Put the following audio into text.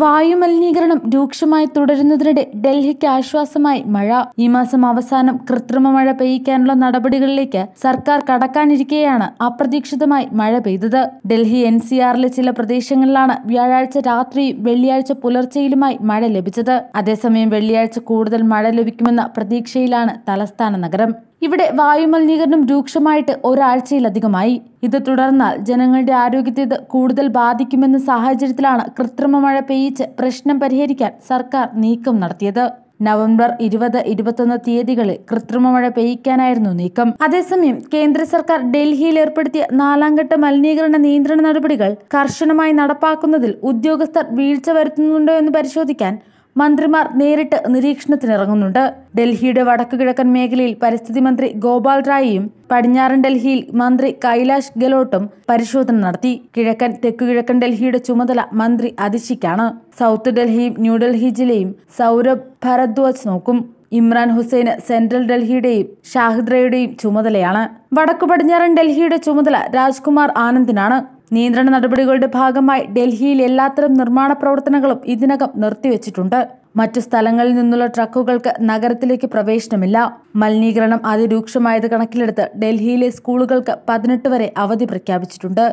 വായുമലിനീകരണം രൂക്ഷമായി തുടരുന്നതിനിടെ ഡൽഹിക്ക് ആശ്വാസമായി മഴ. ഈ മാസം അവസാനം കൃത്രിമ മഴ പെയ്യിക്കാനുള്ള നടപടികളിലേക്ക് സർക്കാർ കടക്കാനിരിക്കെയാണ് അപ്രതീക്ഷിതമായി മഴ പെയ്തത്. ഡൽഹി എൻ സി ആറിലെ ചില പ്രദേശങ്ങളിലാണ് വ്യാഴാഴ്ച രാത്രിയും വെള്ളിയാഴ്ച പുലർച്ചെയിലുമായി മഴ ലഭിച്ചത്. അതേസമയം വെള്ളിയാഴ്ച കൂടുതൽ മഴ ലഭിക്കുമെന്ന പ്രതീക്ഷയിലാണ് തലസ്ഥാന നഗരം. ഇവിടെ വായുമലിനീകരണം രൂക്ഷമായിട്ട് ഒരാഴ്ചയിലധികമായി. ഇത് തുടർന്നാൽ ജനങ്ങളുടെ ആരോഗ്യത്തെ കൂടുതൽ ബാധിക്കുമെന്ന സാഹചര്യത്തിലാണ് കൃത്രിമ മഴ പെയ്യിച്ച് പ്രശ്നം പരിഹരിക്കാൻ സർക്കാർ നീക്കം നടത്തിയത്. നവംബർ ഇരുപത് ഇരുപത്തൊന്ന് തീയതികളിൽ കൃത്രിമ മഴ പെയ്യിക്കാനായിരുന്നു നീക്കം. അതേസമയം കേന്ദ്ര സർക്കാർ ഡൽഹിയിൽ ഏർപ്പെടുത്തിയ നാലാംഘട്ട മലിനീകരണ നിയന്ത്രണ നടപടികൾ കർശനമായി നടപ്പാക്കുന്നതിൽ ഉദ്യോഗസ്ഥർ വീഴ്ച വരുത്തുന്നുണ്ടോ എന്ന് പരിശോധിക്കാൻ മന്ത്രിമാർ നേരിട്ട് നിരീക്ഷണത്തിനിറങ്ങുന്നുണ്ട്. ഡൽഹിയുടെ വടക്കുകിഴക്കൻ മേഖലയിൽ പരിസ്ഥിതി മന്ത്രി ഗോപാൽ റായിയും പടിഞ്ഞാറൻ ഡൽഹിയിൽ മന്ത്രി കൈലാഷ് ഗെലോട്ടും പരിശോധന നടത്തി. കിഴക്കൻ തെക്കു കിഴക്കൻ ഡൽഹിയുടെ ചുമതല മന്ത്രി അതിശിക്കാണ് സൗത്ത് ഡൽഹിയും ന്യൂഡൽഹി ജില്ലയും സൗരഭ് ഭരദ്വാജ് നോക്കും. ഇമ്രാൻ ഹുസൈന് സെൻട്രൽ ഡൽഹിയുടെയും ഷാഹിദ്രയുടെയും ചുമതലയാണ്. വടക്കു പടിഞ്ഞാറൻ ഡൽഹിയുടെ ചുമതല രാജ്കുമാർ ആനന്ദിനാണ്. നിയന്ത്രണ നടപടികളുടെ ഭാഗമായി ഡൽഹിയിൽ എല്ലാത്തരം നിർമ്മാണ പ്രവർത്തനങ്ങളും ഇതിനകം നിർത്തിവെച്ചിട്ടുണ്ട്. മറ്റു സ്ഥലങ്ങളിൽ നിന്നുള്ള ട്രക്കുകൾക്ക് നഗരത്തിലേക്ക് പ്രവേശനമില്ല. മലിനീകരണം അതിരൂക്ഷമായത് കണക്കിലെടുത്ത് ഡൽഹിയിലെ സ്കൂളുകൾക്ക് പതിനെട്ട് വരെ അവധി പ്രഖ്യാപിച്ചിട്ടുണ്ട്.